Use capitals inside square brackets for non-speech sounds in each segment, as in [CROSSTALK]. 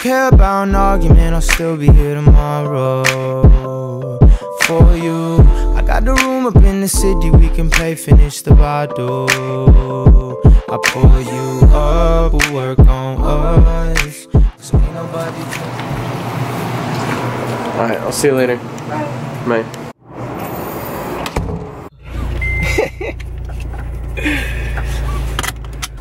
care about an argument, I'll still be here tomorrow for you. I got the room up in the city, we can play finish the bottle. I pull you up, we'll work on us. Cause ain't nobody. Alright, I'll see you later. Bye.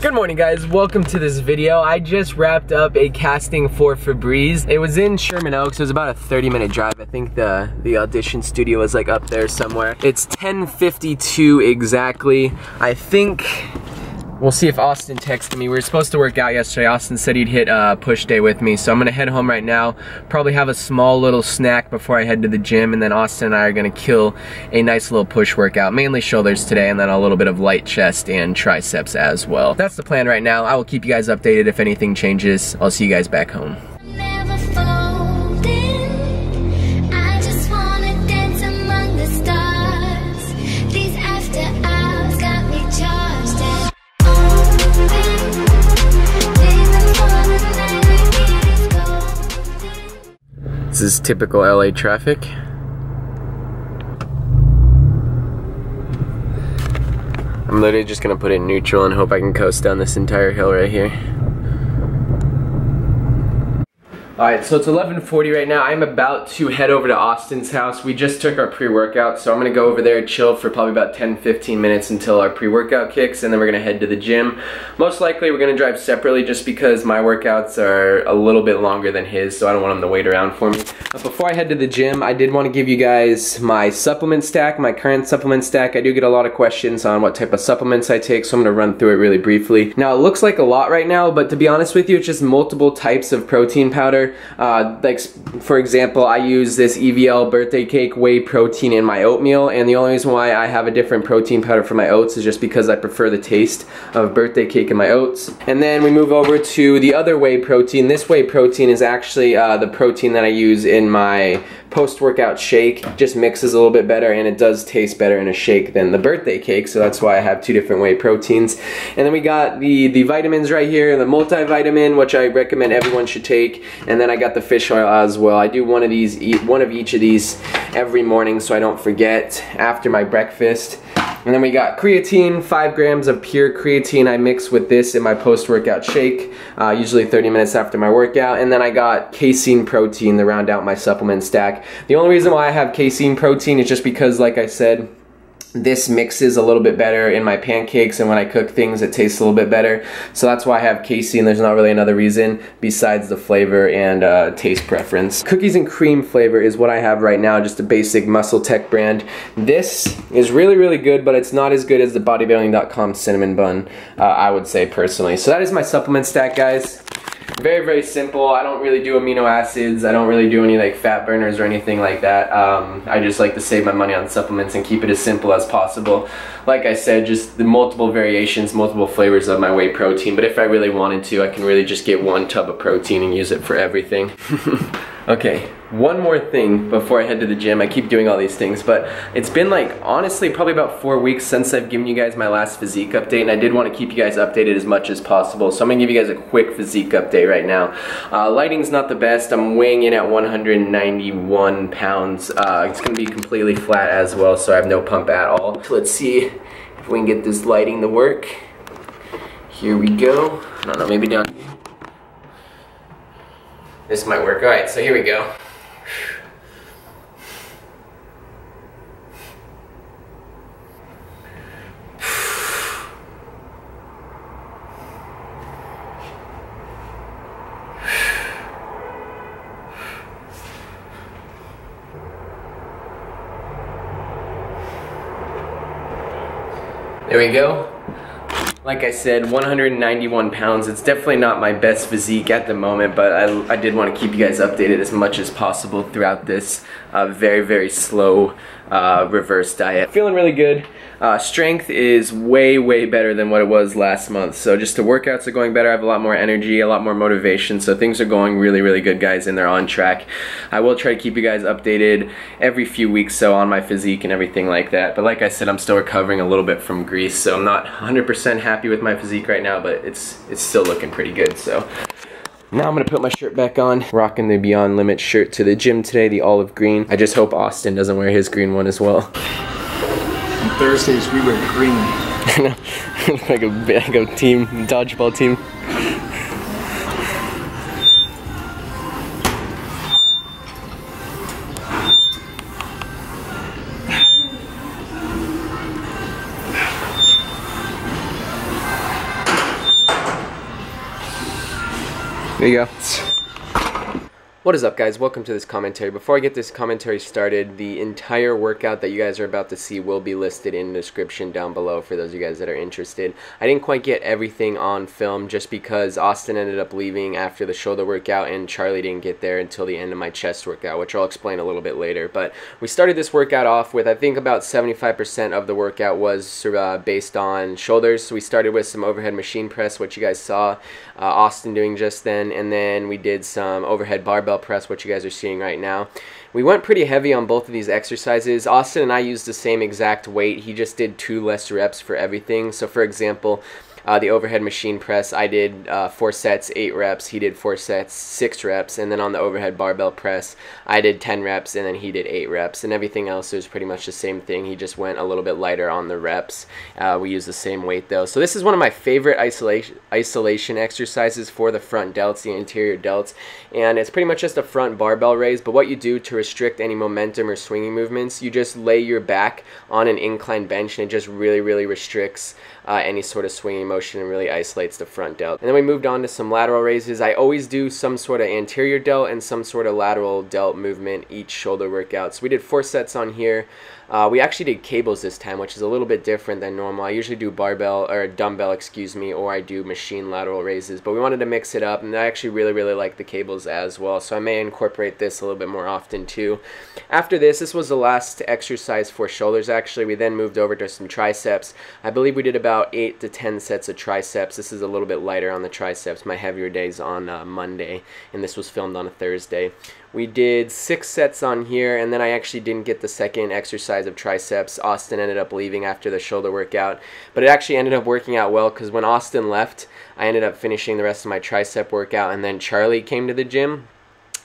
Good morning guys, welcome to this video. I just wrapped up a casting for Febreze. It was in Sherman Oaks, it was about a 30 minute drive. I think the, the audition studio is like up there somewhere. It's 10.52 exactly. I think We'll see if Austin texted me. We were supposed to work out yesterday. Austin said he'd hit uh, push day with me. So I'm gonna head home right now. Probably have a small little snack before I head to the gym. And then Austin and I are gonna kill a nice little push workout. Mainly shoulders today and then a little bit of light chest and triceps as well. That's the plan right now. I will keep you guys updated if anything changes. I'll see you guys back home. This is typical LA traffic. I'm literally just gonna put it in neutral and hope I can coast down this entire hill right here. Alright, so it's 11.40 right now. I'm about to head over to Austin's house. We just took our pre-workout, so I'm gonna go over there, chill for probably about 10-15 minutes until our pre-workout kicks, and then we're gonna head to the gym. Most likely we're gonna drive separately just because my workouts are a little bit longer than his, so I don't want him to wait around for me. But before I head to the gym, I did want to give you guys my supplement stack, my current supplement stack. I do get a lot of questions on what type of supplements I take, so I'm gonna run through it really briefly. Now, it looks like a lot right now, but to be honest with you, it's just multiple types of protein powder. Uh, like, for example, I use this EVL birthday cake whey protein in my oatmeal, and the only reason why I have a different protein powder for my oats is just because I prefer the taste of birthday cake in my oats. And then we move over to the other whey protein. This whey protein is actually uh, the protein that I use in my post-workout shake. Just mixes a little bit better, and it does taste better in a shake than the birthday cake, so that's why I have two different whey proteins. And then we got the, the vitamins right here, the multivitamin, which I recommend everyone should take, and then I got the fish oil as well. I do one of these, one of each of these every morning so I don't forget after my breakfast. And then we got creatine, five grams of pure creatine I mix with this in my post-workout shake, uh, usually 30 minutes after my workout. And then I got casein protein to round out my supplement stack. The only reason why I have casein protein is just because, like I said, this mixes a little bit better in my pancakes and when I cook things it tastes a little bit better. So that's why I have casein there's not really another reason besides the flavor and uh, taste preference. Cookies and cream flavor is what I have right now just a basic MuscleTech brand. This is really really good but it's not as good as the bodybuilding.com cinnamon bun uh, I would say personally. So that is my supplement stack guys very very simple. I don't really do amino acids. I don't really do any like fat burners or anything like that. Um, i just like to save my money on supplements and keep it as simple as possible. Like i said just the multiple variations multiple flavors of my whey protein. But if i really wanted to i can really just get one tub of protein and use it for everything [LAUGHS] okay one more thing before I head to the gym. I keep doing all these things, but it's been like honestly probably about four weeks since I've given you guys my last physique update, and I did want to keep you guys updated as much as possible. So I'm gonna give you guys a quick physique update right now. Uh, lighting's not the best. I'm weighing in at 191 pounds. Uh, it's gonna be completely flat as well, so I have no pump at all. So let's see if we can get this lighting to work. Here we go. I don't know, maybe down. This might work. All right, so here we go. There we go. Like I said, 191 pounds. It's definitely not my best physique at the moment, but I, I did want to keep you guys updated as much as possible throughout this uh, very, very slow uh, reverse diet. Feeling really good. Uh, strength is way, way better than what it was last month. So just the workouts are going better. I have a lot more energy, a lot more motivation. So things are going really, really good, guys, and they're on track. I will try to keep you guys updated every few weeks so on my physique and everything like that. But like I said, I'm still recovering a little bit from Greece, so I'm not 100% happy with my physique right now, but it's it's still looking pretty good. So Now I'm gonna put my shirt back on, rocking the Beyond Limit shirt to the gym today, the olive green. I just hope Austin doesn't wear his green one as well. On Thursdays, we wear green. [LAUGHS] [LAUGHS] like a like a team dodgeball team. There you go. What is up guys? Welcome to this commentary. Before I get this commentary started, the entire workout that you guys are about to see will be listed in the description down below for those of you guys that are interested. I didn't quite get everything on film just because Austin ended up leaving after the shoulder workout and Charlie didn't get there until the end of my chest workout, which I'll explain a little bit later. But we started this workout off with I think about 75% of the workout was uh, based on shoulders. So we started with some overhead machine press, which you guys saw uh, Austin doing just then, and then we did some overhead barbell press, what you guys are seeing right now. We went pretty heavy on both of these exercises. Austin and I used the same exact weight. He just did two less reps for everything. So for example, uh, the overhead machine press, I did uh, four sets, eight reps. He did four sets, six reps. And then on the overhead barbell press, I did 10 reps and then he did eight reps. And everything else was pretty much the same thing. He just went a little bit lighter on the reps. Uh, we use the same weight though. So this is one of my favorite isolation, isolation exercises for the front delts, the anterior delts. And it's pretty much just a front barbell raise. But what you do to restrict any momentum or swinging movements, you just lay your back on an inclined bench and it just really, really restricts uh, any sort of swinging motion and really isolates the front delt. And then we moved on to some lateral raises. I always do some sort of anterior delt and some sort of lateral delt movement each shoulder workout. So we did four sets on here. Uh, we actually did cables this time, which is a little bit different than normal. I usually do barbell or dumbbell, excuse me, or I do machine lateral raises, but we wanted to mix it up, and I actually really, really like the cables as well, so I may incorporate this a little bit more often too. After this, this was the last exercise for shoulders actually. We then moved over to some triceps. I believe we did about 8 to 10 sets of triceps. This is a little bit lighter on the triceps. My heavier days on uh, Monday, and this was filmed on a Thursday. We did six sets on here, and then I actually didn't get the second exercise of triceps. Austin ended up leaving after the shoulder workout, but it actually ended up working out well because when Austin left, I ended up finishing the rest of my tricep workout, and then Charlie came to the gym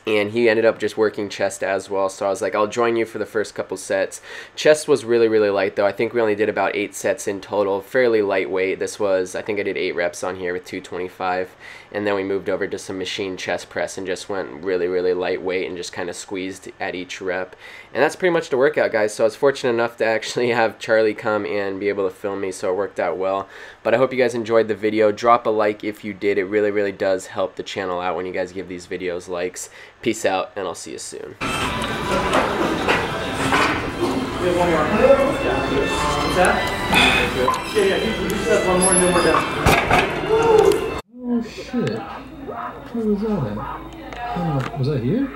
and he ended up just working chest as well. So i was like i'll join you for the first couple sets. Chest was really really light though. I think we only did about eight sets in total fairly lightweight. This was i think i did eight reps on here with 225 and then we moved over to some machine chest press and just went really really lightweight and just kind of squeezed at each rep. And that's pretty much the workout guys. So i was fortunate enough to actually [LAUGHS] have charlie come and be able to film me so it worked out well. But i hope you guys enjoyed the video. Drop a like if you did. It really really does help the channel out when you guys give these videos likes. Peace out, and I'll see you soon. Oh shit. Where was? Oh, was that here?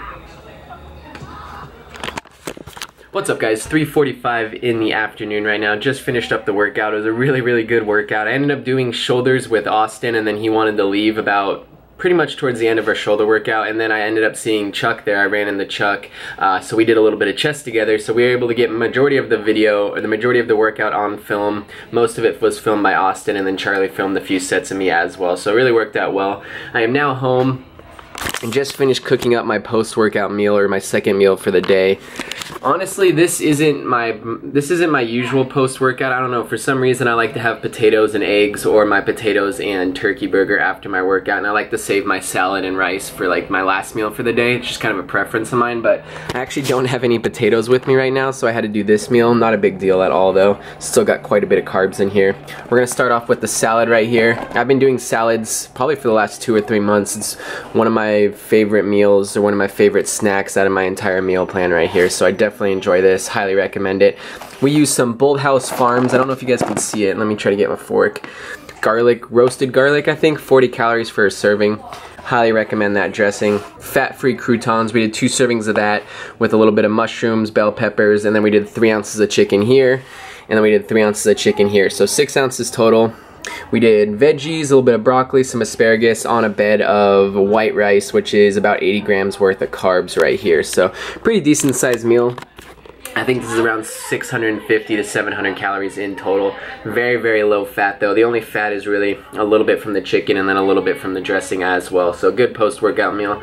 What's up guys? 3.45 in the afternoon right now. Just finished up the workout. It was a really, really good workout. I ended up doing shoulders with Austin and then he wanted to leave about pretty much towards the end of our shoulder workout and then I ended up seeing Chuck there. I ran in the Chuck uh, so we did a little bit of chest together so we were able to get majority of the video or the majority of the workout on film. Most of it was filmed by Austin and then Charlie filmed a few sets of me as well so it really worked out well. I am now home and just finished cooking up my post-workout meal or my second meal for the day. Honestly, this isn't my this isn't my usual post-workout. I don't know, for some reason I like to have potatoes and eggs or my potatoes and turkey burger after my workout and I like to save my salad and rice for like my last meal for the day. It's just kind of a preference of mine, but I actually don't have any potatoes with me right now, so I had to do this meal. Not a big deal at all though. Still got quite a bit of carbs in here. We're gonna start off with the salad right here. I've been doing salads probably for the last two or three months. It's one of my favorite meals or one of my favorite snacks out of my entire meal plan right here, so I definitely enjoy this. Highly recommend it. We use some Bolthouse Farms. I don't know if you guys can see it. Let me try to get my fork. Garlic, roasted garlic, I think. 40 calories for a serving. Highly recommend that dressing. Fat-free croutons. We did two servings of that with a little bit of mushrooms, bell peppers, and then we did three ounces of chicken here. And then we did three ounces of chicken here. So six ounces total. We did veggies, a little bit of broccoli, some asparagus on a bed of white rice, which is about 80 grams worth of carbs right here. So pretty decent sized meal. I think this is around 650 to 700 calories in total. Very, very low fat though. The only fat is really a little bit from the chicken and then a little bit from the dressing as well. So good post-workout meal.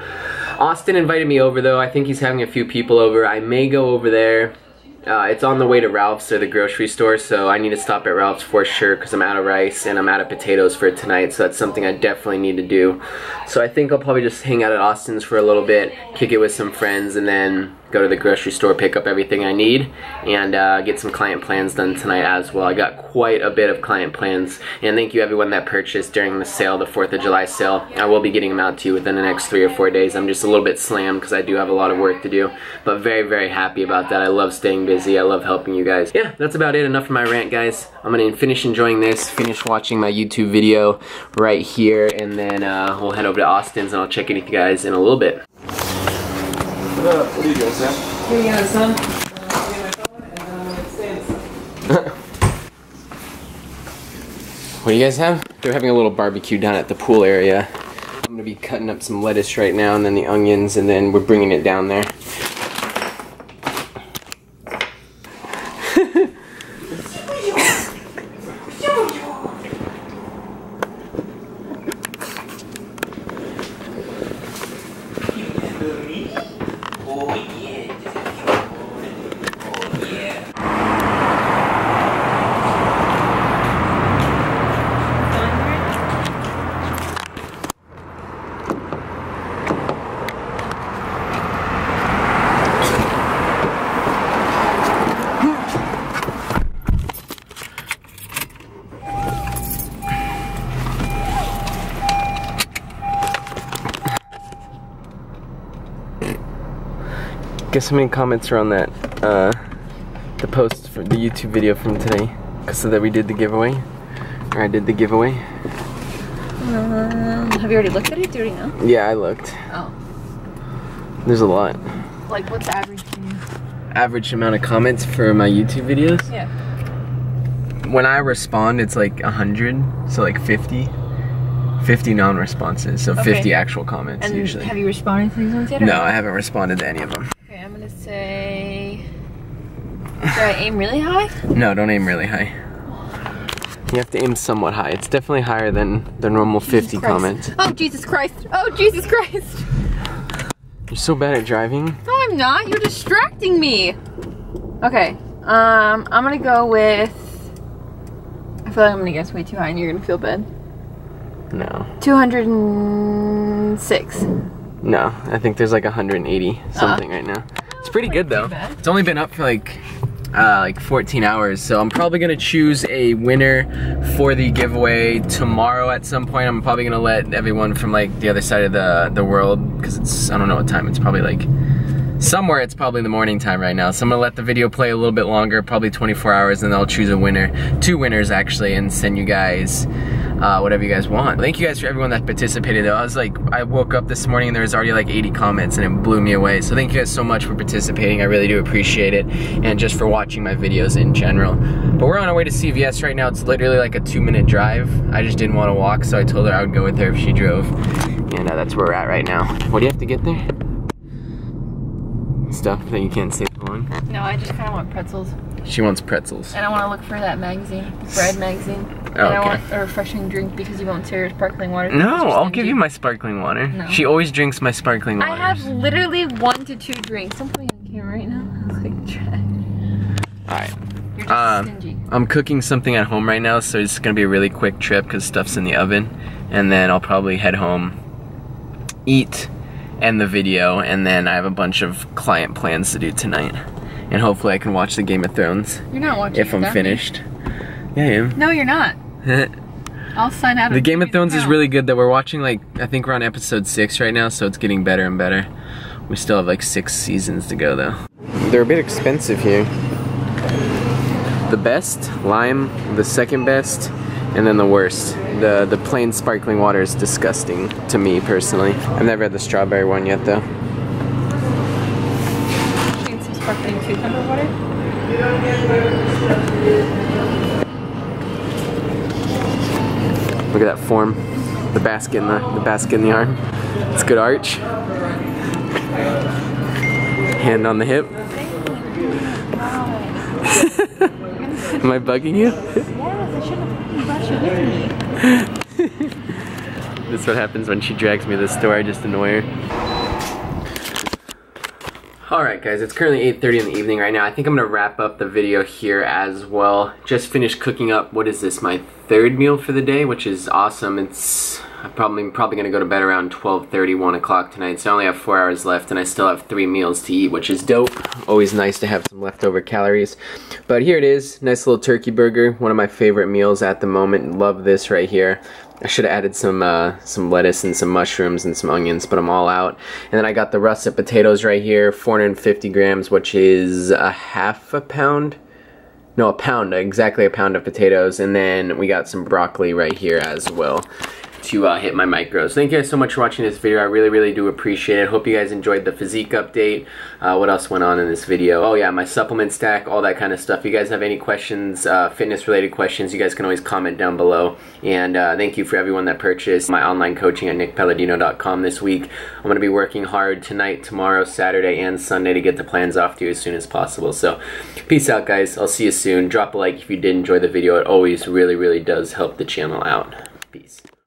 Austin invited me over though. I think he's having a few people over. I may go over there uh, it's on the way to Ralph's or the grocery store, so I need to stop at Ralph's for sure because I'm out of rice and I'm out of potatoes for tonight, so that's something I definitely need to do. So I think I'll probably just hang out at Austin's for a little bit, kick it with some friends, and then go to the grocery store, pick up everything I need, and uh, get some client plans done tonight as well. I got quite a bit of client plans, and thank you everyone that purchased during the sale, the 4th of July sale. I will be getting them out to you within the next three or four days. I'm just a little bit slammed because I do have a lot of work to do, but very, very happy about that. I love staying busy. I love helping you guys. Yeah, that's about it. Enough of my rant, guys. I'm gonna finish enjoying this, finish watching my YouTube video right here, and then uh, we'll head over to Austin's and I'll check in with you guys in a little bit. What, are you doing, Sam? What do you guys have? They're having a little barbecue down at the pool area. I'm gonna be cutting up some lettuce right now and then the onions and then we're bringing it down there. Guess how many comments are on that, uh, the post for the YouTube video from today? So that we did the giveaway, or I did the giveaway. Um, have you already looked at it? Do you already know? Yeah, I looked. Oh. There's a lot. Like, what's the average for you? Average amount of comments for my YouTube videos. Yeah. When I respond, it's like 100, so like 50. 50 non-responses, so 50 actual comments And usually. have you responded to these ones yet? no, I haven't responded to any of them. Okay, I'm gonna say. Should I aim really high? [LAUGHS] No, don't aim really high. You have to aim somewhat high. It's definitely higher than the normal 50 Christ. comments. Oh, Jesus Christ. Oh, Jesus Christ. You're so bad at driving. No, I'm not. You're distracting me. Okay. Um, I'm gonna go with. I feel like I'm gonna guess way too high and you're gonna feel bad. No. 206. No, I think there's like 180 something right now. It's pretty good though. It's only been up for like uh, like 14 hours, so I'm probably gonna choose a winner for the giveaway tomorrow at some point. I'm probably gonna let everyone from like the other side of the the world, because it's I don't know what time. It's probably like somewhere. It's probably the morning time right now. So I'm gonna let the video play a little bit longer, probably 24 hours, and then I'll choose a winner, two winners actually, and send you guys uh, whatever you guys want. Thank you guys for everyone that participated though. I was like, I woke up this morning and there was already like 80 comments and it blew me away. So thank you guys so much for participating. I really do appreciate it. And just for watching my videos in general. But we're on our way to CVS right now. It's literally like a two minute drive. I just didn't want to walk so I told her I would go with her if she drove. And uh, that's where we're at right now. What do you have to get there? Stuff that you can't stay for long. No, I just kind of want pretzels. She wants pretzels. And I want to look for that magazine, bread magazine. and Oh, I want a refreshing drink because you won't share your sparkling water. No, I'll give you my sparkling water. No. She always drinks my sparkling water. I have literally one to two drinks. Don't put me on camera right now. I look like trash. Alright. You're just Um, stingy. I'm cooking something at home right now, so it's gonna be a really quick trip because stuff's in the oven. And then I'll probably head home, eat, end the video, and then I have a bunch of client plans to do tonight. And hopefully I can watch the Game of Thrones You're not watching if I'm that finished. Yeah, I am. No, you're not. [LAUGHS] I'll sign out. The Game of Thrones is really good that We're watching like, I think we're on episode six right now, so it's getting better and better. We still have like six seasons to go though. They're a bit expensive here. The best, lime, the second best, and then the worst. The the plain sparkling water is disgusting to me personally. I've never had the strawberry one yet though. Should some sparkling cucumber water. Look at that form. The basket in the, the basket in the arm. It's good arch. Hand on the hip. [LAUGHS] Am I bugging you? [LAUGHS] Is what happens when she drags me to the store. I just annoy her. Alright guys, it's currently 8.30 in the evening right now. I think I'm going to wrap up the video here as well. Just finished cooking up, what is this, my third meal for the day, which is awesome. It's I'm probably, probably going to go to bed around 12.30, 1 o'clock tonight, so I only have 4 hours left and I still have 3 meals to eat, which is dope. Always nice to have some leftover calories. But here it is, nice little turkey burger, one of my favorite meals at the moment. Love this right here. I should have added some uh, some lettuce and some mushrooms and some onions, but I'm all out. And then I got the russet potatoes right here, 450 grams, which is a half a pound. No, a pound, exactly a pound of potatoes. And then we got some broccoli right here as well to uh, hit my macros. Thank you guys so much for watching this video. I really, really do appreciate it. Hope you guys enjoyed the physique update. Uh, what else went on in this video? Oh yeah, my supplement stack, all that kind of stuff. If you guys have any questions, uh, fitness related questions, you guys can always comment down below. And uh, thank you for everyone that purchased my online coaching at nicpalladino.com this week. I'm going to be working hard tonight, tomorrow, Saturday, and Sunday to get the plans off to you as soon as possible. So peace out guys. I'll see you soon. Drop a like if you did enjoy the video. It always really, really does help the channel out. Peace.